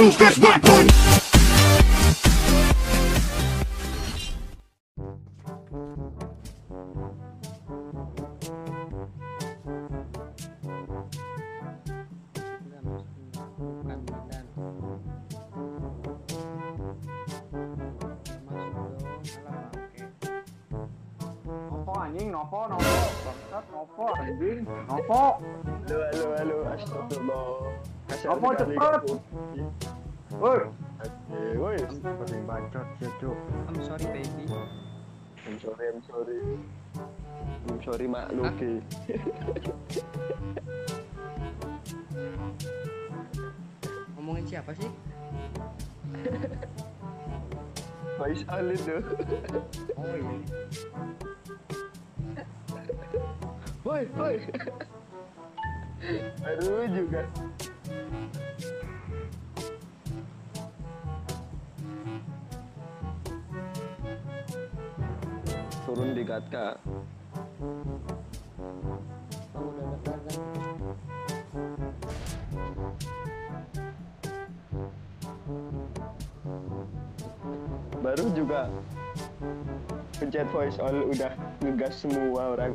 lose, that's weapon. Sekali cepet. kamu. woi, woi. paling bacot ya cuk. I'm sorry baby. I'm sorry, I'm sorry. I'm sorry, Mak Luki. Ngomongin siapa sih? Faiz Ali tuh. Oh iya. Woi, woi. Aduh juga. Turun di Gatka. Baru juga pencet voice all udah ngegas semua orang.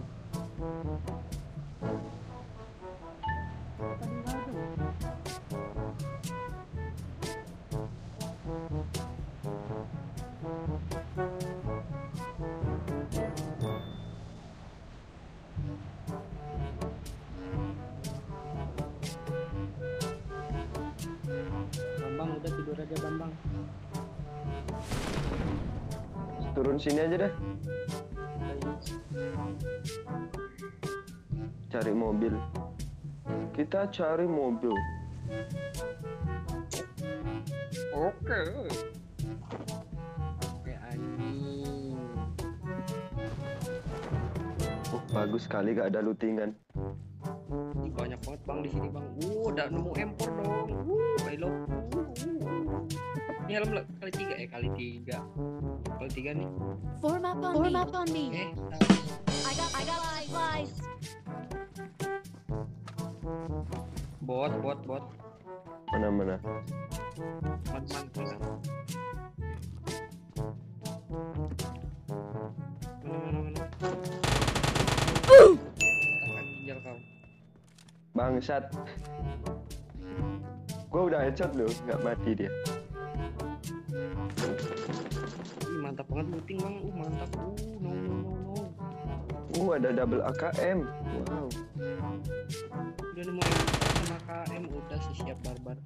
Udah tidur aja Bambang. Turun sini aja dah. Cari mobil. Kita cari mobil. Oke. Oke anjing. Oh, bagus sekali gak ada lootingan. Ih, banyak banget bang di sini bang. Uh, udah nemu empor dong. Uh, bailop. Uh, uh, uh. Ini helm kali tiga eh kali tiga. Kali tiga nih. Form up on Form me. up on me. Eh, I got I got supplies. bot bot bot. Mana-mana. Man man man. Bangsat. Gua udah headshot loh, nggak mati dia. Ih, mantap banget looting bang. Uh, mantap. Uh, no no no no. Uh, ada double AKM. Wow. Udah nemu empor sama KM udah sih siap barbar.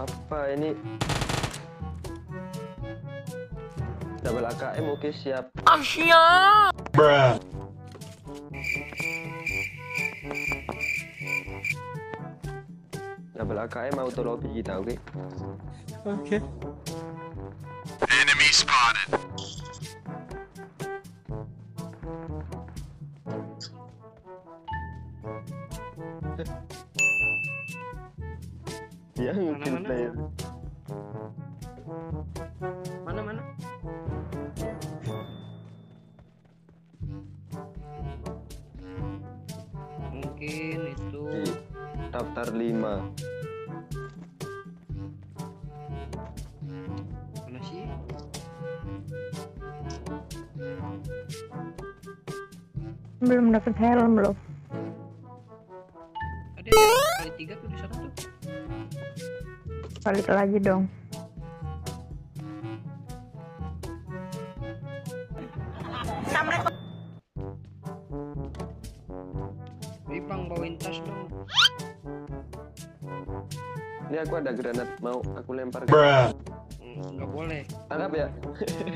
Apa ini? Double AKM oke siap. Double AKM auto lobby kita, oke? Enemy spotted. Dia ngekill Mana-mana. player. Mana daftar 5. mana sih? belum dapat helm loh Ada ada kali tiga tuh di sana tuh. balik lagi dong aku ada granat mau aku lempar. Hmm, Nggak boleh. Tangkap ya.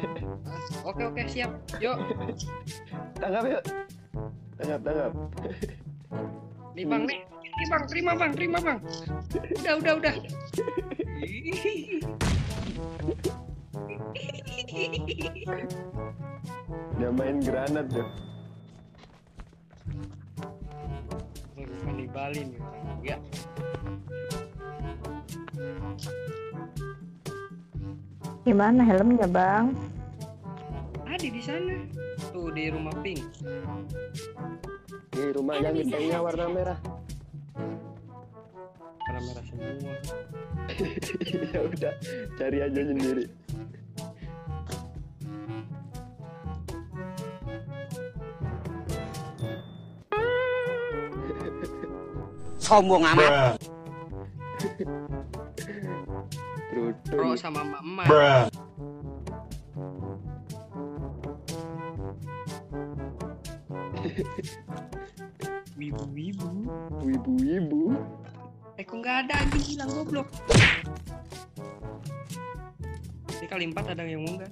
Oke oke siap. Yuk. Tangkap ya. Tangkap, tangkap. Nih bang nih. Nih bang terima bang terima bang. Udah udah udah. Dia main granat tuh. Ini bukan di Bali nih. Ya. Gimana helmnya bang Ada di sana. Tuh di rumah pink. Eh, rumah yang ahead. warna merah. Karena merah semua. ya udah, cari aja sendiri. Sombong amat. Beruntung. sama emak-emak. Wibu-wibu. Wibu-wibu. Eh kok nggak ada anjing hilang goblok. Ini kali empat ada yang mau nggak?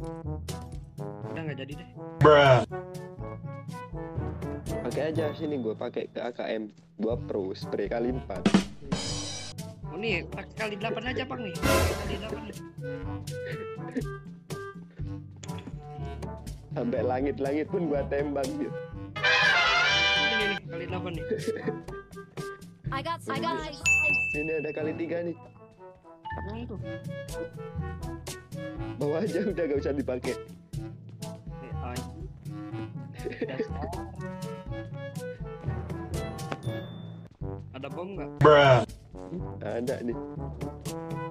Udah nggak jadi deh. Pakai aja sini gue pakai ke AKM 2 Pro spray kali 4. Oh nih pakai kali delapan aja bang nih. Kali delapan nih. Sampai langit-langit pun gua tembak gitu. Ini nih kali delapan nih. I got I got Ini ada kali tiga nih. Nah itu. Bawa aja udah gak usah dipakai. Ada bom nggak? Ada nih.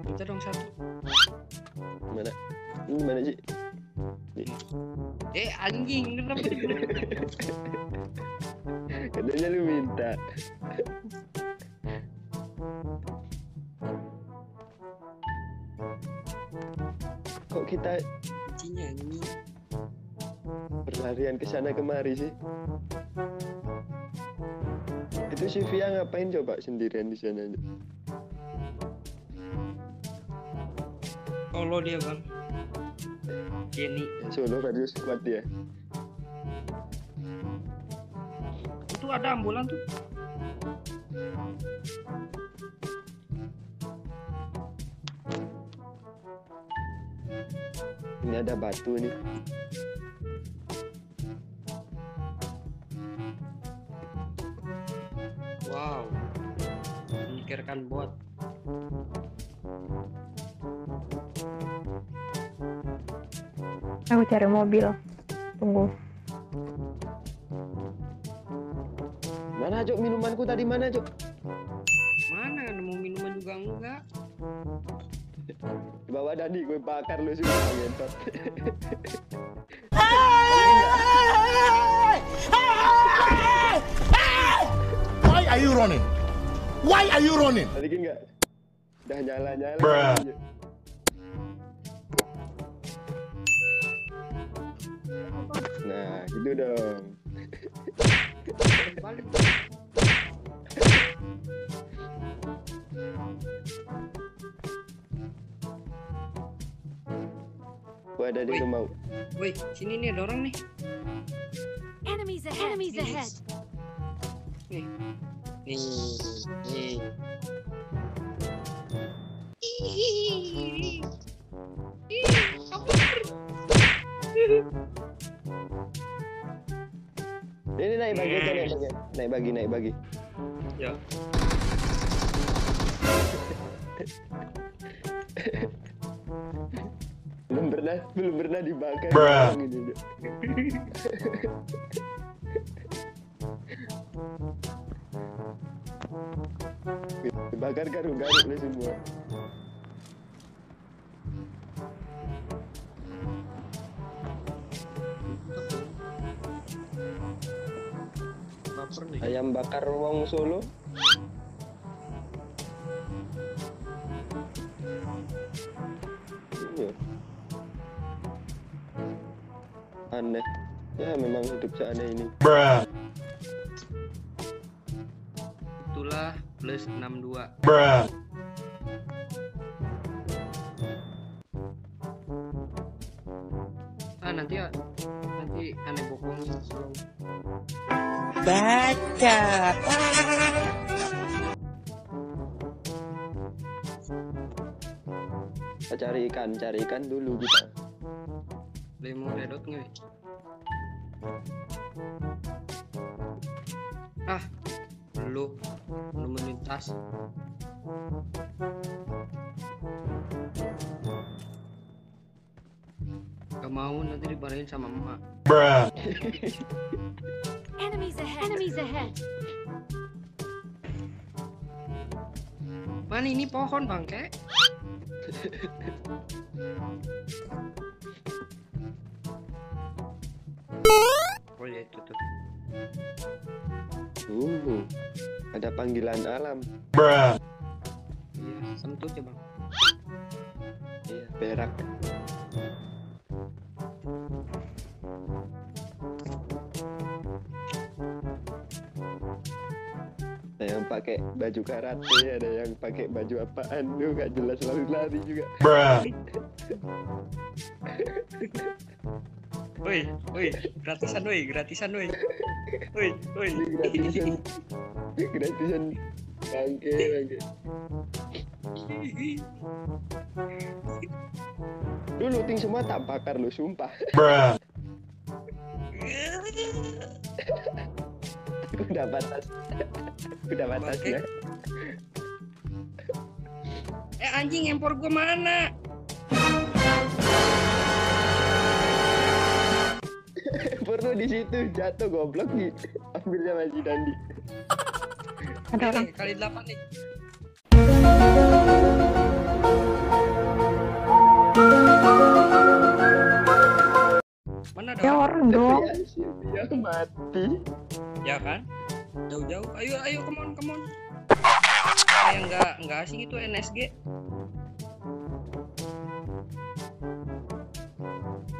Kita dong satu. Mana? Ini mana sih? Eh anjing kenapa? Katanya lu minta. Kok kita anjing. berlarian ke sana kemari sih? Itu si Via ngapain coba sendirian di sana? Solo dia bang. Jenny. Solo versus squad dia. Itu ada ambulan tuh. Ini ada batu nih. Wow. Memikirkan bot. Cari mobil. Tunggu. Mana Cok minumanku tadi mana Cok? Mana nemu minuman juga enggak? Bawa Dani gue bakar lu semua ngentot. Why are you running? Why are you running? Tadi enggak? Udah nyala-nyala. Gitu dong. Balik. Gue ada di rumah. Woi, sini nih ada orang nih. enemies ahead. Enemies ahead. Nih. Nih. Nih. Ih. Ini naik bagi aja, naik bagi. Naik bagi, naik bagi. Ya. Belum pernah, belum pernah dibakar. Bruh. Ini dia. Dibakar garuk-garuk lu semua. Ayam bakar wong Solo. Iya. Aneh. Ya memang hidup seaneh ini. Itulah plus 62. Ah nanti ya nanti aneh bokongin belum. Kita cari ikan, cari ikan dulu kita. Lemo redot nggak? Ah, lu nemenin tas. Gak mau nanti dimarahin sama emak. Enemies ahead. Enemies ahead. Mana ini pohon bangke? oh ya itu tuh. Uh, ada panggilan alam. Iya, sentuh coba. Iya, perak. Ada yang pakai baju karate, ada yang pakai baju apaan tuh gak jelas lari-lari juga. Woi, woi, gratisan woi, gratisan woi. Woi, woi. Gratisan, gratisan bangke, bangke. Lu looting semua tak bakar lu, sumpah. Udah batas. Udah batasnya. Eh anjing empor gua mana? Perlu di situ jatuh goblok di ambilnya masih Dandi. Ada orang. Nih, kali delapan nih. Mana ada Ya orang? orang dong. Ya, si dia mati. Ya kan? Jauh-jauh. Ayo, ayo, come on, come on. Kayak nggak nggak asing itu NSG.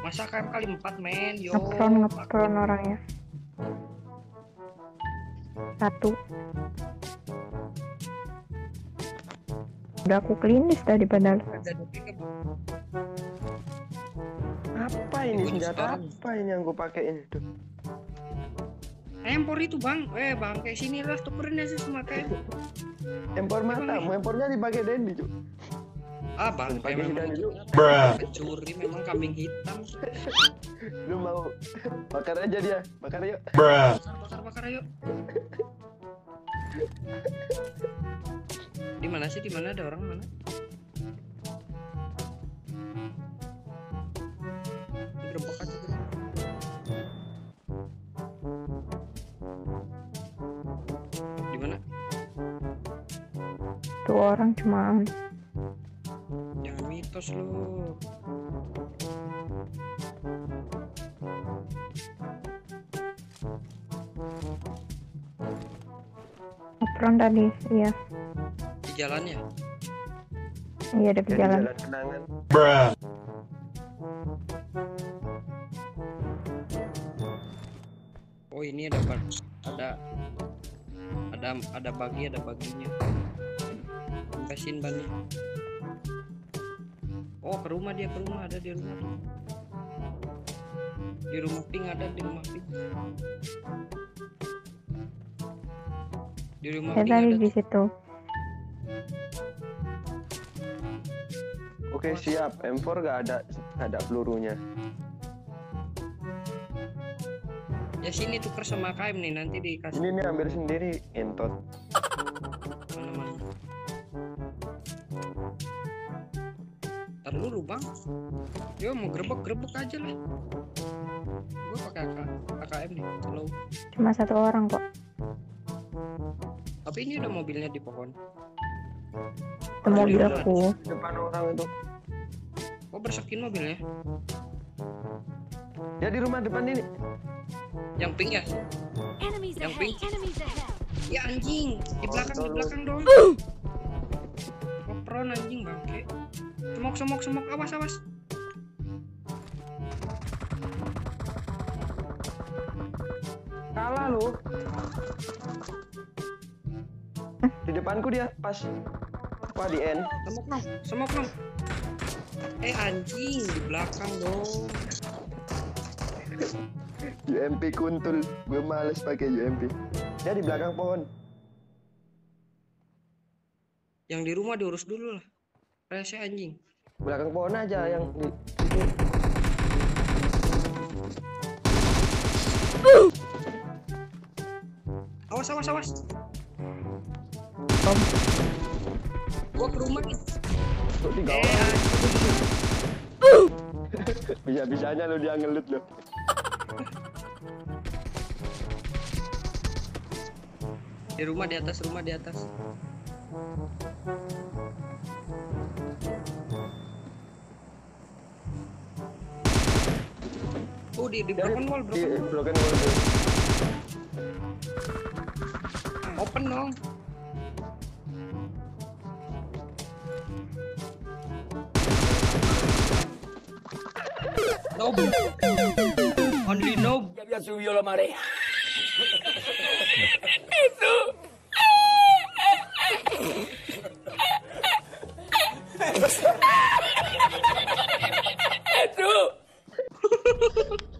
Masa KM kali empat men, yo. Ngepron ngepron orangnya. Satu. Udah aku klinis tadi padahal. Apa ini senjata apa ini yang gue pakai ini tuh? Empor itu bang, eh bang kayak sini lah tukerin aja sama kayak Empor mata, mau empornya dipakai Dendi cuy. ah bang Pakai kayak memang hidan itu dulu. pencuri memang kambing hitam. Lu mau bakar aja dia, bakar yuk. bakar bakar bakar ayo di mana sih? Di mana? Ada orang mana? Gerebek Tuh orang cuma jangan mitos lu ngepron tadi. Iya. di jalannya Iya ada di jalan. jalan kenangan. Oh ini ada ada ada ada bagi ada baginya. Kesin bannya. Oh ke rumah dia ke rumah ada di rumah. tuh. Di rumah pink ada di rumah pink. Di rumah Saya pink tadi ada. di situ. Oke siap, M4 gak ada gak ada pelurunya. Ya sini tuker sama KM nih nanti dikasih Ini nih ambil sendiri, entot. mana-mana. Dulu bang. Yo mau grebek grebek aja lah. Gue pakai AK, AKM nih, slow. Cuma satu orang kok. Tapi ini ada mobilnya di pohon. Itu mobilku. Depan orang itu. Oh bersakin mobilnya? Ya di rumah depan ini. Yang pink ya? Enemies Yang pink. Ya anjing, di belakang di belakang dong. Kopron anjing bangke. Semok semok semok awas awas. Kalah lu. Di depanku dia pas. Wah di N. Semok dong, semok dong. Eh anjing di belakang dong. UMP kuntul. Gue males pakai UMP. Dia di belakang pohon. Yang di rumah diurus dulu lah. Rese anjing. Belakang pohon aja yang di itu. Awas awas awas. Bom. Gua ke rumah nih. Tuh tiga Eh. Bisa-bisanya lu dia ngelut lu. Di rumah di atas rumah di atas. Oh di di broken wall, Di broken wall. broken wall tuh. Open dong. Nob. Only nob.